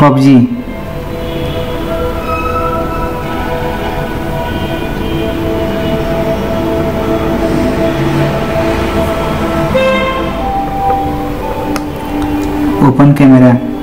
PUBG. Open camera.